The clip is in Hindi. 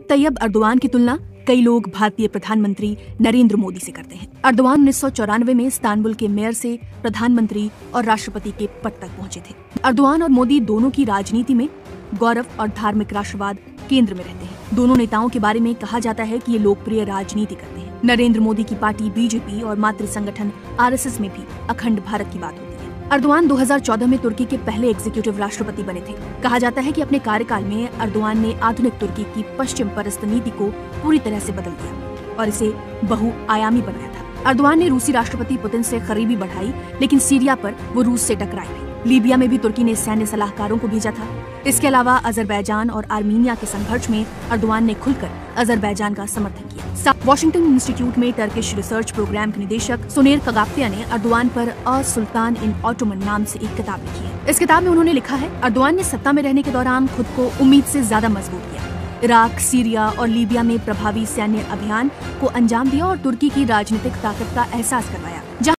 तैयब अर्दवान की तुलना कई लोग भारतीय प्रधानमंत्री नरेंद्र मोदी से करते हैं। अर्दवान उन्नीस सौ चौरानवे में इस्तानबुल के मेयर से प्रधानमंत्री और राष्ट्रपति के पद तक पहुँचे थे। अर्दवान और मोदी दोनों की राजनीति में गौरव और धार्मिक राष्ट्रवाद केंद्र में रहते हैं। दोनों नेताओं के बारे में कहा जाता है कि ये लोकप्रिय राजनीति करते हैं। नरेंद्र मोदी की पार्टी बीजेपी और मातृ संगठन आरएसएस में भी अखंड भारत की बात होती अर्दवान 2014 में तुर्की के पहले एग्जीक्यूटिव राष्ट्रपति बने थे। कहा जाता है कि अपने कार्यकाल में अर्दवान ने आधुनिक तुर्की की पश्चिम परस्त नीति को पूरी तरह से बदल दिया और इसे बहुआयामी बनाया था। अर्दवान ने रूसी राष्ट्रपति पुतिन से करीबी बढ़ाई, लेकिन सीरिया पर वो रूस से टकराए भी लीबिया में भी तुर्की ने सैन्य सलाहकारों को भेजा था। इसके अलावा अजरबैजान और आर्मीनिया के संघर्ष में अर्दवान ने खुलकर अजरबैजान का समर्थन किया। वॉशिंगटन इंस्टीट्यूट में टर्किश रिसर्च प्रोग्राम के निदेशक सुनेर कगाप्तिया ने अर्दवान पर अ सुल्तान इन ऑटोमन नाम से एक किताब लिखी है। इस किताब में उन्होंने लिखा है अर्दवान ने सत्ता में रहने के दौरान खुद को उम्मीद से ज़्यादा मज़बूत किया। इराक, सीरिया और लीबिया में प्रभावी सैन्य अभियान को अंजाम दिया और तुर्की की राजनीतिक ताकत का एहसास करवाया